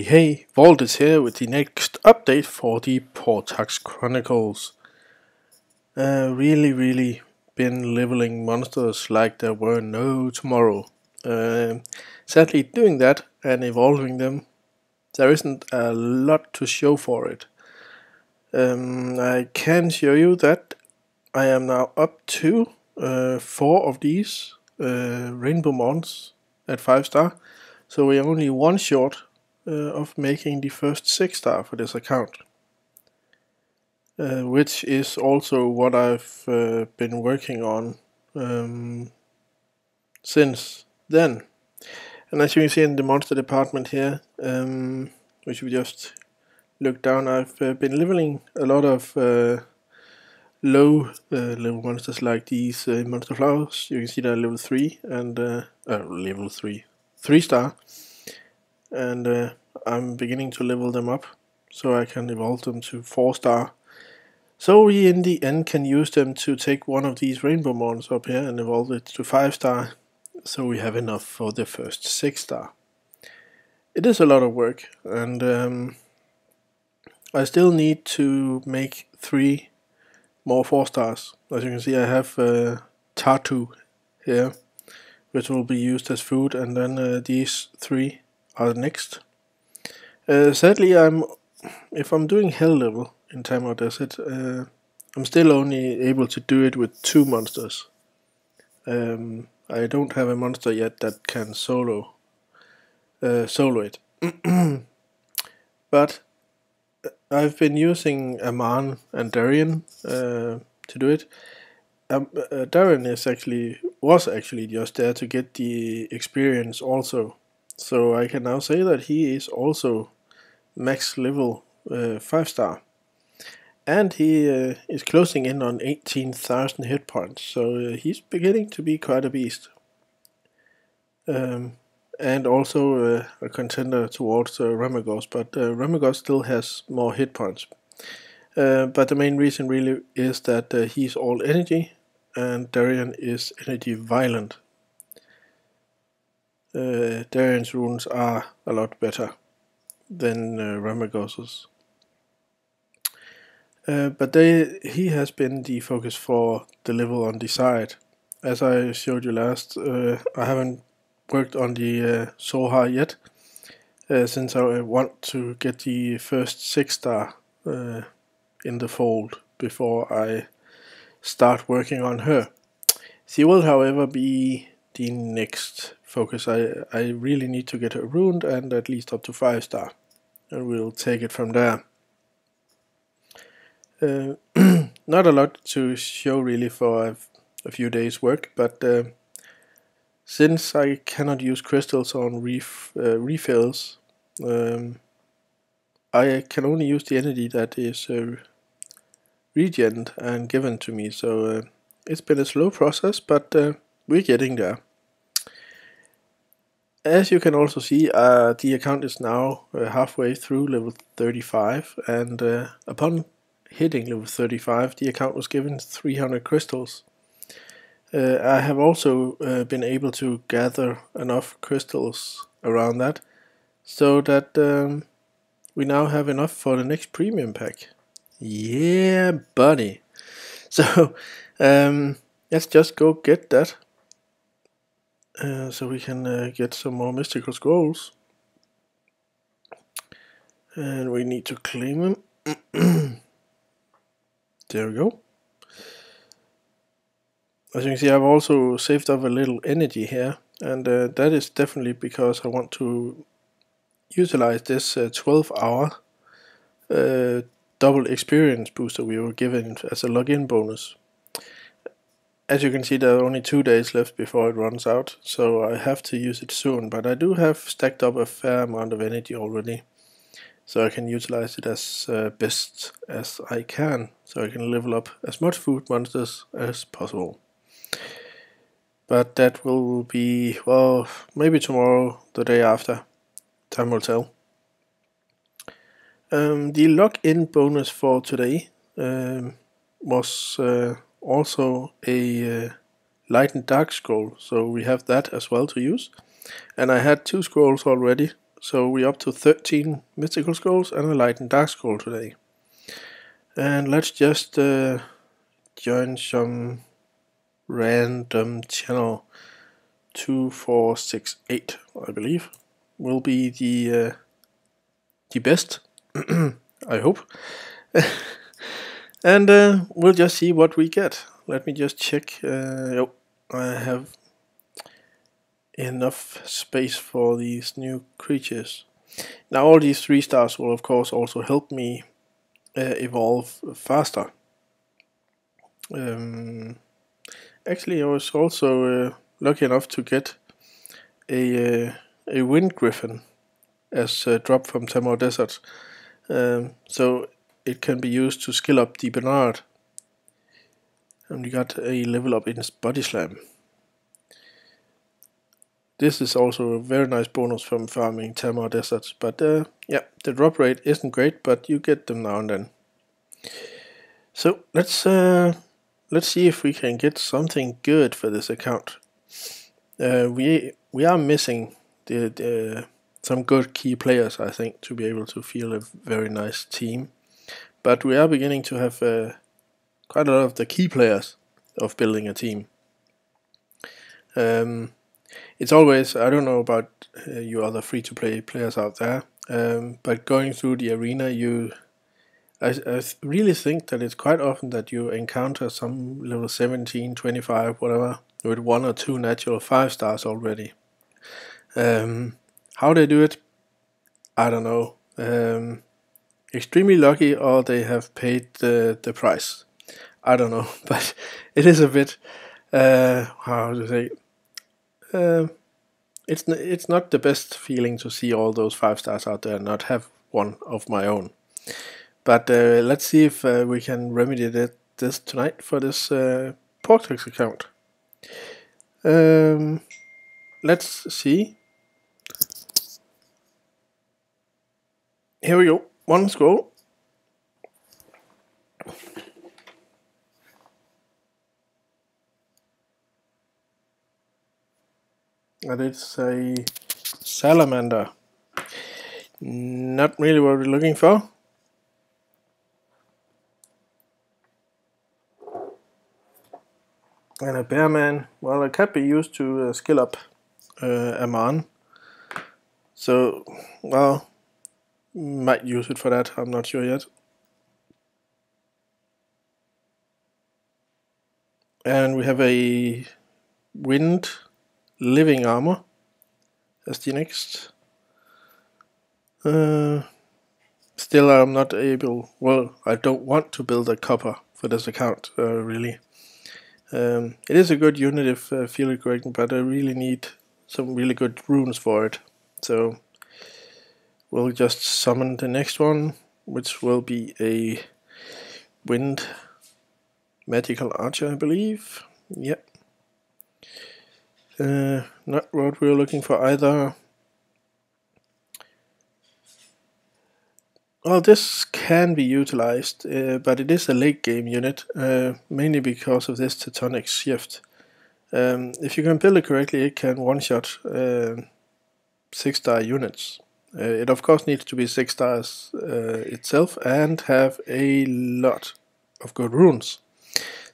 Hey hey, Valdis here with the next update for the Portax Chronicles. Uh, really, really been leveling monsters like there were no tomorrow. Uh, sadly, doing that and evolving them, there isn't a lot to show for it. Um, I can show you that I am now up to uh, four of these uh, Rainbow Mons at 5 star, so we're only one short of making the first 6 star for this account. Uh, which is also what I've uh, been working on um, since then. And as you can see in the monster department here, um, which we just looked down, I've uh, been leveling a lot of uh, low uh, level monsters like these uh, monster flowers. You can see they're level 3 and level 3, 3 star. And I'm beginning to level them up so I can evolve them to 4 star. So we in the end can use them to take one of these rainbow mons up here and evolve it to 5 star so we have enough for the first 6 star. It is a lot of work and um, I still need to make 3 more 4 stars. As you can see I have uh, Tartu here which will be used as food and then uh, these 3 are next. Uh, sadly, I'm if I'm doing hell level in Tamor Desert, uh, I'm still only able to do it with two monsters. Um, I don't have a monster yet that can solo uh, solo it. but uh, I've been using Aman and Darion uh, to do it. Um, uh, is actually was actually just there to get the experience also. So I can now say that he is also max level uh, 5 star. And he uh, is closing in on 18,000 hit points, so uh, he's beginning to be quite a beast. Um, and also uh, a contender towards uh, Ramagos, but uh, Ramagos still has more hit points. Uh, but the main reason really is that he's all energy and Darion is energy violent. Uh, Darion's runes are a lot better than uh. Uh, but they, he has been the focus for the level on the side. As I showed you last, uh, I haven't worked on the uh, Zohar yet, uh, since I want to get the first 6 star uh, in the fold before I start working on her. She will however be the next focus. I, I really need to get her ruined and at least up to 5 star and we'll take it from there. Uh, not a lot to show really for a, a few days work, but uh, since I cannot use crystals on ref, uh, refills, um, I can only use the energy that is uh, regened and given to me, so uh, it's been a slow process, but uh, we're getting there. As you can also see, uh, the account is now uh, halfway through level 35 and uh, upon hitting level 35 the account was given 300 crystals. Uh, I have also uh, been able to gather enough crystals around that so that um, we now have enough for the next premium pack. Yeah buddy! So um, let's just go get that. Uh, so we can uh, get some more mystical scrolls. And we need to claim them. there we go. As you can see, I've also saved up a little energy here. And uh, that is definitely because I want to utilize this uh, 12 hour uh, double experience booster we were given as a login bonus as you can see there are only two days left before it runs out, so I have to use it soon, but I do have stacked up a fair amount of energy already, so I can utilize it as uh, best as I can, so I can level up as much food monsters as possible. But that will be, well, maybe tomorrow, the day after, time will tell. Um, the login bonus for today um, was... Uh, also a uh, light and dark scroll so we have that as well to use and I had two scrolls already So we're up to 13 mystical scrolls and a light and dark scroll today. And let's just uh, join some random channel 2468, I believe, will be the uh, the best, I hope. and uh, we'll just see what we get. Let me just check. Uh, oh, I have enough space for these new creatures. Now all these 3 stars will of course also help me uh, evolve faster. Um, actually I was also uh, lucky enough to get a, uh, a wind griffin as a drop from Tamor Desert. Um, so it can be used to skill up the Bernard. And we got a level up in Body Slam. This is also a very nice bonus from farming Tamor Deserts, but uh, yeah, the drop rate isn't great, but you get them now and then. So let's uh, let's see if we can get something good for this account. Uh, we we are missing the, the some good key players, I think, to be able to feel a very nice team. But we are beginning to have uh, quite a lot of the key players of building a team. Um, it's always I don't know about uh, you other free to play players out there, um, but going through the arena, you I, I really think that it's quite often that you encounter some level 17, 25, whatever, with one or two natural five stars already. Um, how they do it, I don't know. Um, extremely lucky, or they have paid the the price. I don't know, but it is a bit uh, how to say uh, it's it's not the best feeling to see all those five stars out there and not have one of my own. But uh, let's see if uh, we can remedy that, this tonight for this uh, account. Um, let's see. Here we go. One scroll. and it's a salamander. Not really what we're looking for. And a bearman, well it can be used to uh, skill up uh, a man. So, well, might use it for that, I'm not sure yet. And we have a wind living armor as the next. Uh, still, I'm not able. Well, I don't want to build a copper for this account, uh, really. Um, it is a good unit if I feel it but I really need some really good runes for it. So we'll just summon the next one, which will be a wind magical archer, I believe. Yep. Uh, not what we're looking for either. Well, this can be utilized, uh, but it is a late game unit, uh, mainly because of this Tectonic Shift. Um, if you can build it correctly, it can one-shot uh, 6-star units. Uh, it of course needs to be 6 stars uh, itself and have a lot of good runes.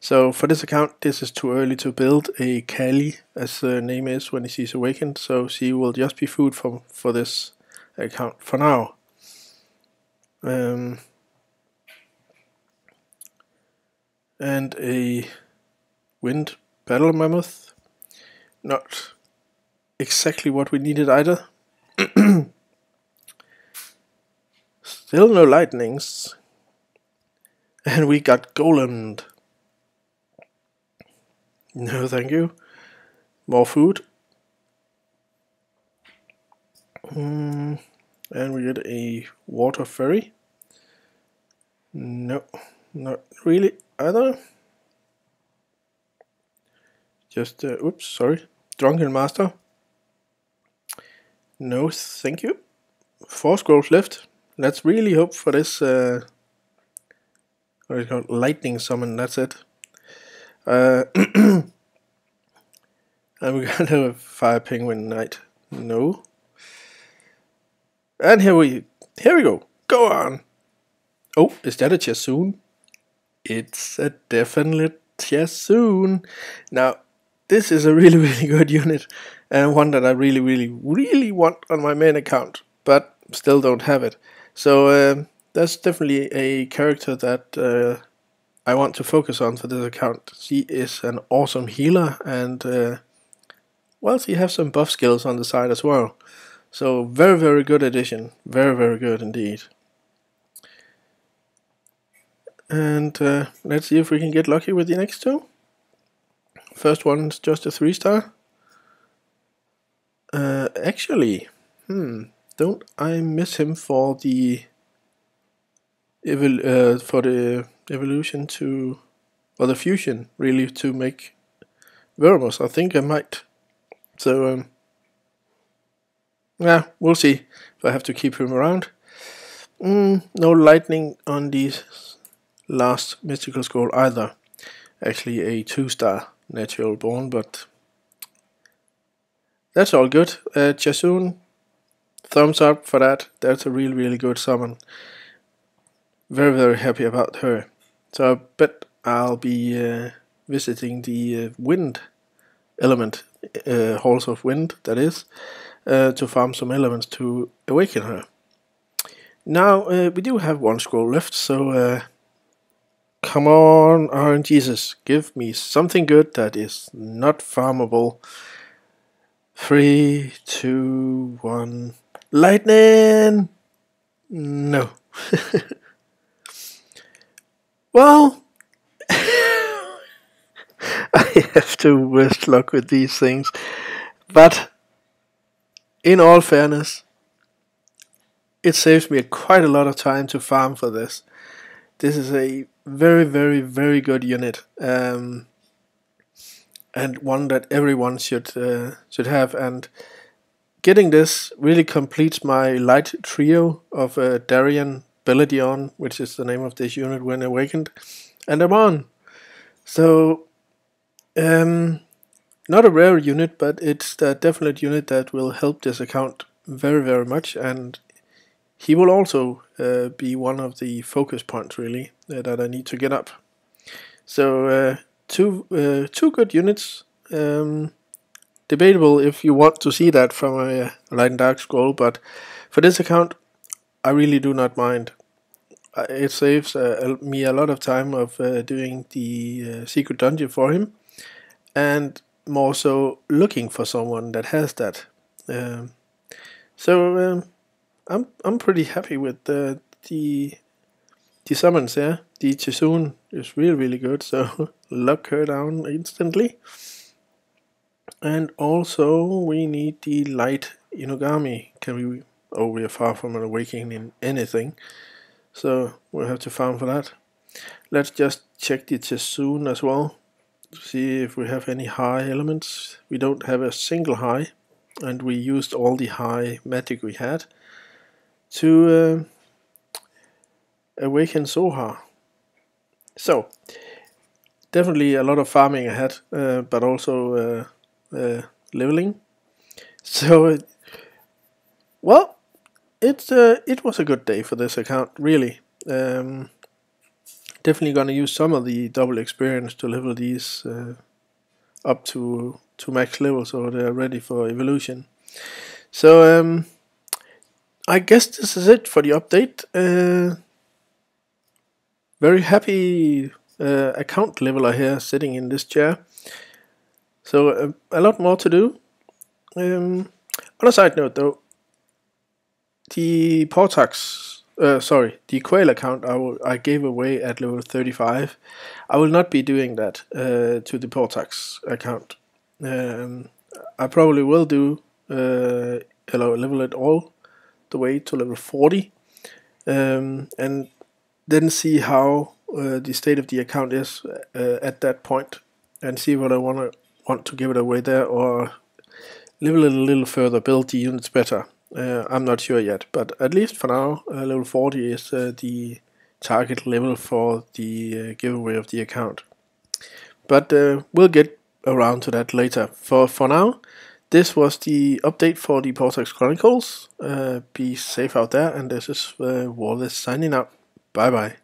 So for this account, this is too early to build a Kali, as the name is when she's awakened, so she will just be food for, for this account for now. Um, and a wind battle mammoth. Not exactly what we needed either. Still no lightnings. And we got Golem. No, thank you. More food. Mm, and we get a water fairy. No, not really either. Just, uh, oops, sorry. Drunken Master. No, thank you. Four scrolls left. Let's really hope for this, uh, what is called? Lightning summon, that's it. Uh, are gonna fire penguin knight. No. And here we here we go. Go on. Oh, is that a Chasun? It's a definite Chasun. Now, this is a really, really good unit, and one that I really, really, really want on my main account, but still don't have it. So um, that's definitely a character that uh, I want to focus on for this account. She is an awesome healer, and uh, well, she has some buff skills on the side as well. So very, very good addition. Very, very good indeed. And uh, let's see if we can get lucky with the next two. First one's just a three star. Uh, actually, hmm, don't I miss him for the evol uh, for the evolution to or the fusion really to make Veromos? I think I might. So um, yeah, we'll see if I have to keep him around. Mm, no lightning on these last mystical scroll either. Actually a 2 star natural born, but that's all good. Uh, Chasun, thumbs up for that. That's a really, really good summon. Very, very happy about her. So I bet I'll be uh, visiting the uh, wind element, uh, halls of wind, that is, uh, to farm some elements to awaken her. Now, uh, we do have one scroll left, so uh, Come on, Iron Jesus, give me something good that is not farmable. Three, two, one. Lightning! No. well, I have to wish luck with these things. But, in all fairness, it saves me quite a lot of time to farm for this. This is a very, very, very good unit, um, and one that everyone should uh, should have. And getting this really completes my light trio of uh, Darion Belladeon, which is the name of this unit when awakened, and I'm on. So, um, not a rare unit, but it's a definite unit that will help this account very, very much, and he will also uh, be one of the focus points really uh, that I need to get up. So uh, two uh, two good units. Um, debatable if you want to see that from a light and dark scroll, but for this account, I really do not mind. Uh, it saves uh, me a lot of time of doing the secret dungeon for him, and more so looking for someone that has that. Um, so um, I'm I'm pretty happy with the the the summons. Yeah, the Chasun is really really good. So lock her down instantly. And also we need the light Inugami. Can we? Oh, we are far from an awakening in anything. So we'll have to farm for that. Let's just check the Chasun as well. To See if we have any high elements. We don't have a single high. And we used all the high magic we had to uh, awaken Zohar. So, definitely a lot of farming ahead, uh, but also uh, uh leveling. So, well, it's uh, it was a good day for this account, really. Um, definitely gonna use some of the double experience to level these uh, up to to max level, so they're ready for evolution. So um, I guess this is it for the update. Uh, very happy uh, account leveler here sitting in this chair. So uh, a lot more to do. Um, on a side note though, the Portax, uh, sorry, the Quail account I, I gave away at level 35. I will not be doing that uh, to the Portax account. Um, I probably will do uh, level it all the way to level 40 um, and then see how uh, the state of the account is uh, at that point and see what I want to want to give it away there or level it a little further, build the units better. Uh, I'm not sure yet, but at least for now, uh, level 40 is uh, the target level for the uh, giveaway of the account. But we'll get around to that later. For for now, this was the update for the Portax Chronicles. Uh, be safe out there, and this is uh, Wallace signing out. Bye bye.